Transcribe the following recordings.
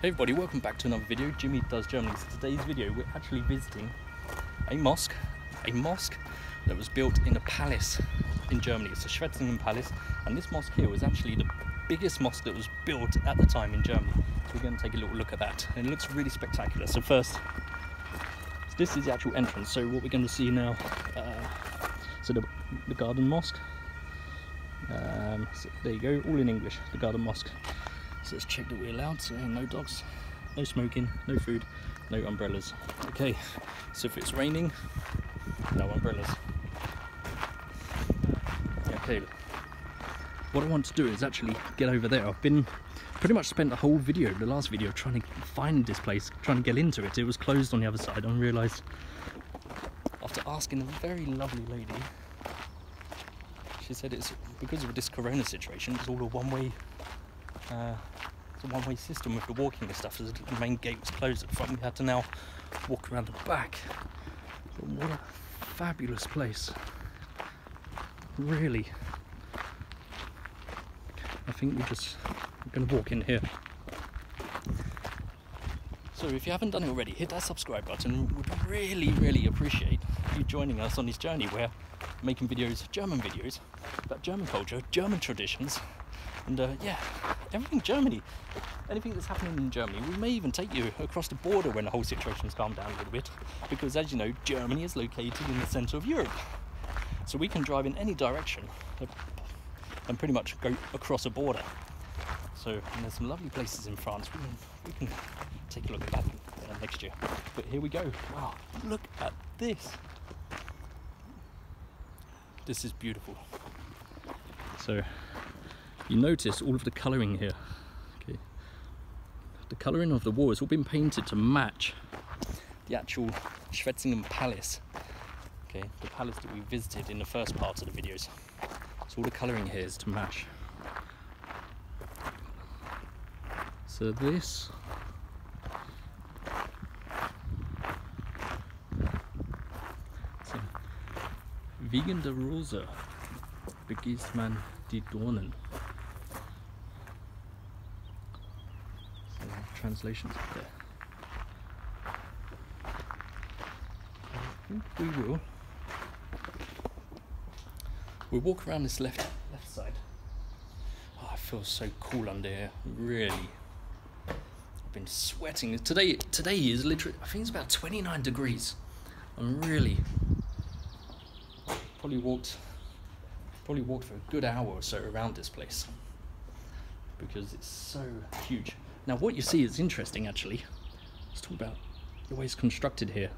Hey everybody, welcome back to another video. Jimmy Does Germany. So today's video, we're actually visiting a mosque, a mosque that was built in a palace in Germany. It's the Schwetzingen Palace, and this mosque here was actually the biggest mosque that was built at the time in Germany. So we're going to take a little look at that, and it looks really spectacular. So first, this is the actual entrance. So what we're going to see now, uh, so the, the garden mosque. Um, so there you go, all in English, the garden mosque. So let's check that we're allowed, so no dogs, no smoking, no food, no umbrellas. Okay, so if it's raining, no umbrellas. Okay, what I want to do is actually get over there. I've been pretty much spent the whole video, the last video, trying to find this place, trying to get into it. It was closed on the other side and realised after asking a very lovely lady, she said it's because of this corona situation, it's all a one-way uh, it's a one-way system with the walking and stuff. The main gate was closed at the front. We had to now walk around the back. But what a fabulous place! Really. I think we're just going to walk in here. So if you haven't done it already, hit that subscribe button. We'd really, really appreciate you joining us on this journey where we're making videos, German videos, about German culture, German traditions, and uh, yeah, everything Germany. Anything that's happening in Germany, we may even take you across the border when the whole situation's calmed down a little bit, because as you know, Germany is located in the centre of Europe. So we can drive in any direction and pretty much go across a border. So there's some lovely places in France. We can, we can take a look at that uh, next year. But here we go. Wow, look at this. This is beautiful. So you notice all of the colouring here. Okay, the colouring of the wall has all been painted to match the actual Schwetzingen Palace. Okay, the palace that we visited in the first part of the videos. So all the colouring here is to match. So this Wegen der Rose begießt man die Dornen. So translations up there. I think we will. We'll walk around this left left side. Oh, I feel so cool under here. Really. I've been sweating. Today today is literally I think it's about 29 degrees. I'm really probably walked probably walked for a good hour or so around this place because it's so huge. Now what you see is interesting actually. Let's talk about the way it's constructed here.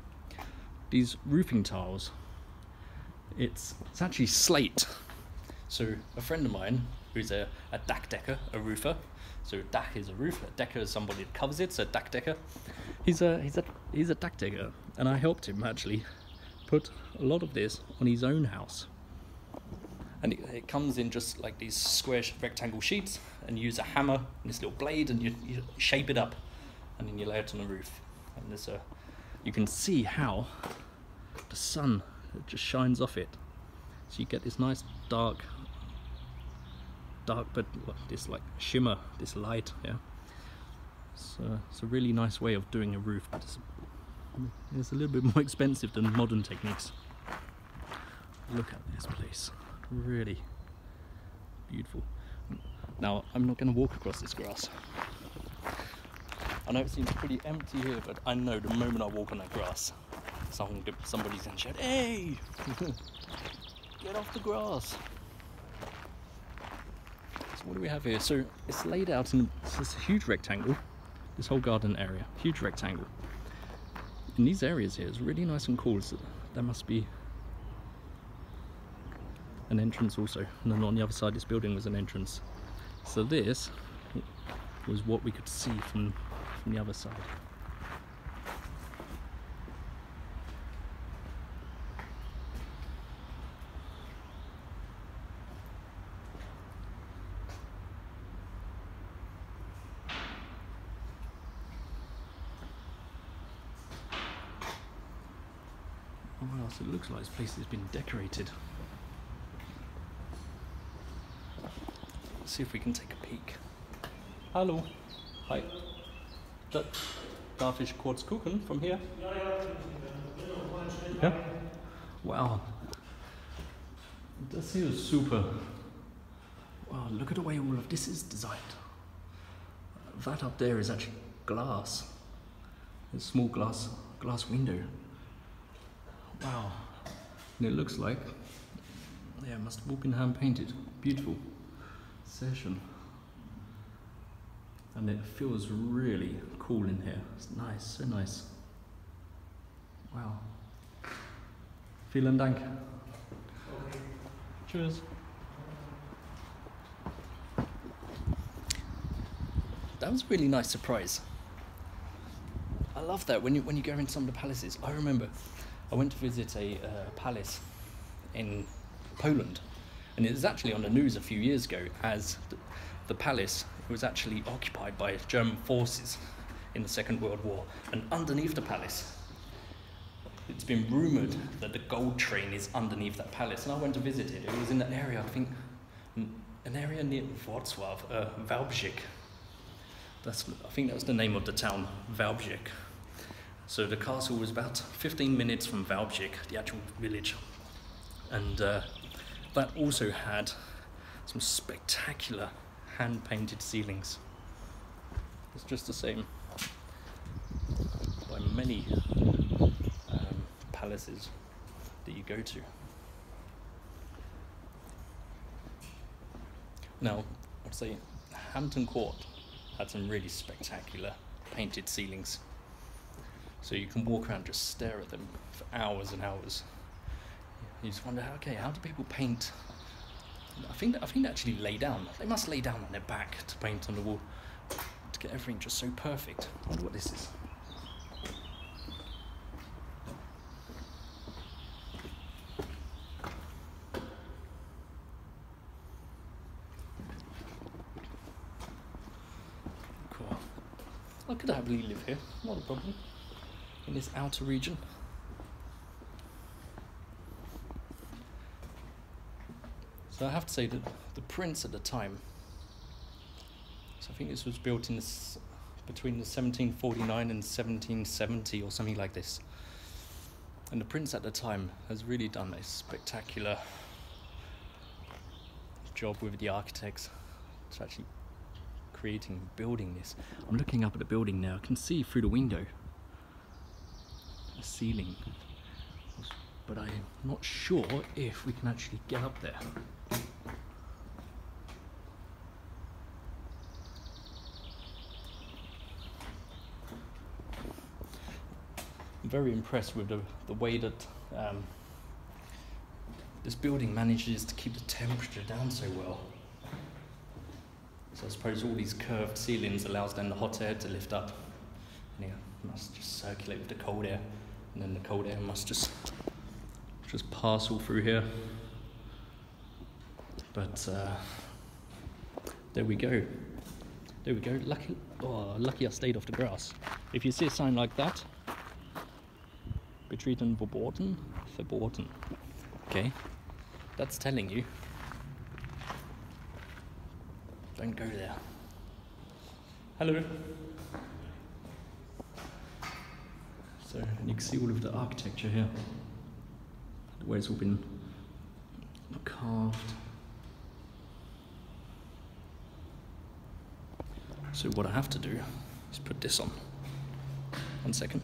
These roofing tiles it's it's actually slate. So a friend of mine who's a, a Dachdecker, a roofer. So Dach is a roof, a Decker is somebody that covers it, so Dachdecker. He's a he's a he's a Dachdecker and I helped him actually put a lot of this on his own house. And it, it comes in just like these square rectangle sheets and you use a hammer and this little blade and you, you shape it up and then you lay it on the roof. And there's a you can see how the sun just shines off it. So you get this nice dark dark but this like shimmer this light yeah? So it's a really nice way of doing a roof but it's, it's a little bit more expensive than modern techniques. Look at this place really beautiful now I'm not going to walk across this grass I know it seems pretty empty here but I know the moment I walk on that grass Someone, somebody's gonna shout, hey! Get off the grass! So what do we have here? So it's laid out in this huge rectangle, this whole garden area, huge rectangle. In these areas here, it's really nice and cool. So there must be an entrance also, and then on the other side of this building was an entrance. So this was what we could see from, from the other side. Oh wow, so it looks like this place has been decorated. Let's see if we can take a peek. Hello. Hi. that Darf ich kurz gucken from here? Yeah. Wow. This here is super. Wow, look at the way all of this is designed. That up there is actually glass. A small glass glass window. Wow. And it looks like yeah, must have all been hand painted. Beautiful session. And it feels really cool in here. It's nice, so nice. Wow. Vielen Dank. Cheers. That was a really nice surprise. I love that when you when you go into some of the palaces. I remember I went to visit a uh, palace in Poland, and it was actually on the news a few years ago as the, palace was actually occupied by German forces in the Second World War, and underneath the palace, it's been rumoured that the gold train is underneath that palace. And I went to visit it. It was in an area, I think, an area near Wrocław, uh. That's, I think that was the name of the town, Wałbrzych. So the castle was about 15 minutes from Wałbrzych, the actual village. And uh, that also had some spectacular hand painted ceilings. It's just the same by many um, palaces that you go to. Now, I'd say Hampton Court had some really spectacular painted ceilings. So you can walk around just stare at them for hours and hours. You just wonder, okay, how do people paint? I think I think they actually lay down. They must lay down on their back to paint on the wall to get everything just so perfect. I wonder what this is. Cool. I could happily live here, not a problem. In this outer region. So I have to say that the prince at the time, so I think this was built in this, between the 1749 and 1770 or something like this. And the prince at the time has really done a spectacular job with the architects to actually creating, building this. I'm looking up at the building now. I can see through the window the ceiling, but I'm not sure if we can actually get up there. Very impressed with the, the way that um, this building manages to keep the temperature down so well. So I suppose all these curved ceilings allows then the hot air to lift up. And it must just circulate with the cold air. And then the cold air must just just pass all through here. But uh, there we go. There we go. Lucky, oh, lucky I stayed off the grass. If you see a sign like that, Betreten verboten, verboten. Okay, that's telling you don't go there. Hello. So you can see all of the architecture here, the way it's all been carved. So what I have to do is put this on. One second.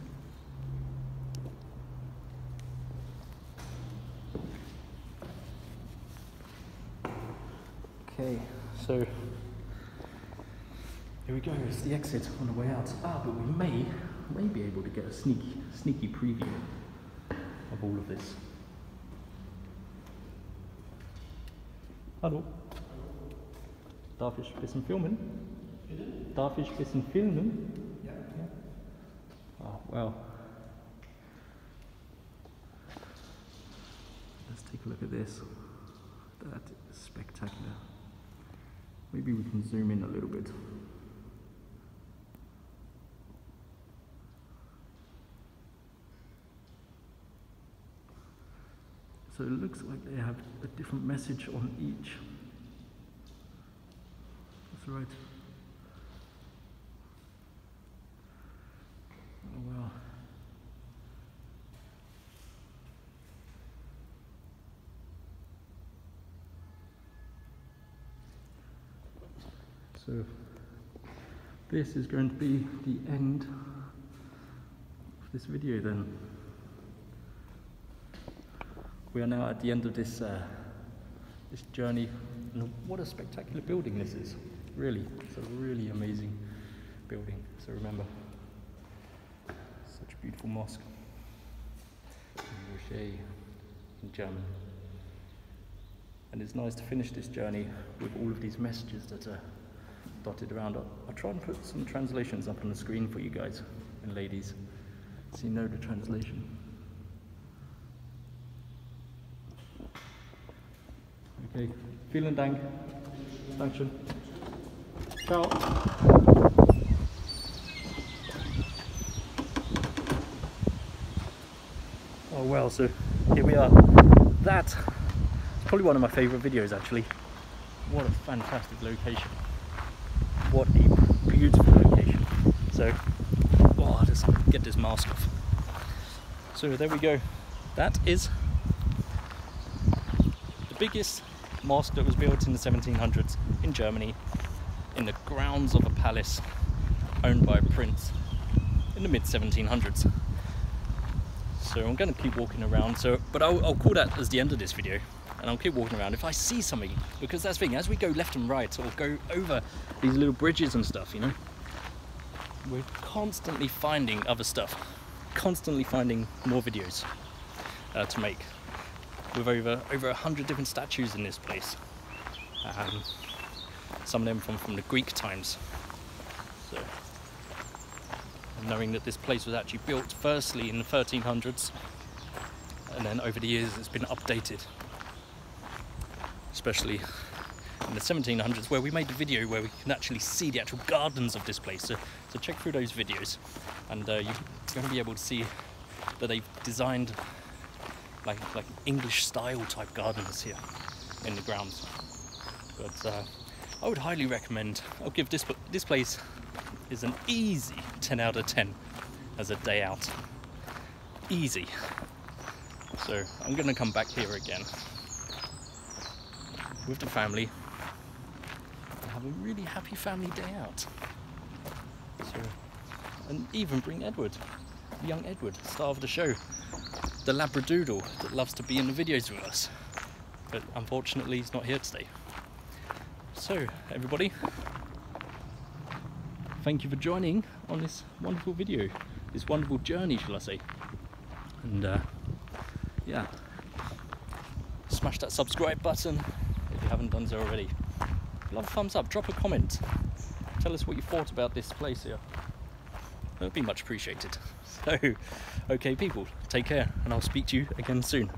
Okay, so here we go, it's the exit on the way out. Ah, but we may, may be able to get a sneaky, sneaky preview of all of this. Hallo? Darf ich ein bisschen filmen? Darf ich ein bisschen filmen? Ja. Oh, well. Let's take a look at this. That is spectacular. Maybe we can zoom in a little bit. So it looks like they have a different message on each. That's right. Oh, So this is going to be the end of this video then. We are now at the end of this uh, this journey and what a spectacular building this is. Really, it's a really amazing building. So remember, such a beautiful mosque. Rocher in German. And it's nice to finish this journey with all of these messages that are dotted around. I'll, try and put some translations up on the screen for you guys and ladies so you know the translation. Okay, vielen Dank. Dankeschön. Ciao. Oh well, so here we are. That is Probably one of my favourite videos actually. What a fantastic location. Beautiful location. So, oh, I'll just get this mask off. So there we go. That is the biggest mosque that was built in the 1700s in Germany in the grounds of a palace owned by a prince in the mid 1700s. So I'm going to keep walking around. So, but I'll, I'll call that as the end of this video. And I'll keep walking around if I see something because that's the thing as we go left and right or go over these little bridges and stuff you know we're constantly finding other stuff. Constantly finding more videos uh, to make. With over over a hundred different statues in this place. Um, some of them from from the Greek times. So knowing that this place was actually built firstly in the 1300s and then over the years it's been updated. Especially in the 1700s where we made a video where we can actually see the actual gardens of this place. So, so check through those videos and uh, you're going to be able to see that they've designed like like English style type gardens here in the grounds. But uh, I would highly recommend I'll give this this place is an easy 10 out of 10 as a day out easy so I'm to come back here again with the family and have a really happy family day out. So, and even bring Edward, young Edward, star of the show, the Labradoodle that loves to be in the videos with us. But unfortunately, he's not here today. So, everybody, thank you for joining on this wonderful video, this wonderful journey, shall I say. And uh, yeah, smash that subscribe button if you haven't done so already. Love a thumbs up, drop a comment. Tell us what you thought about this place here. That would be much appreciated. So, okay people, take care and I'll speak to you again soon.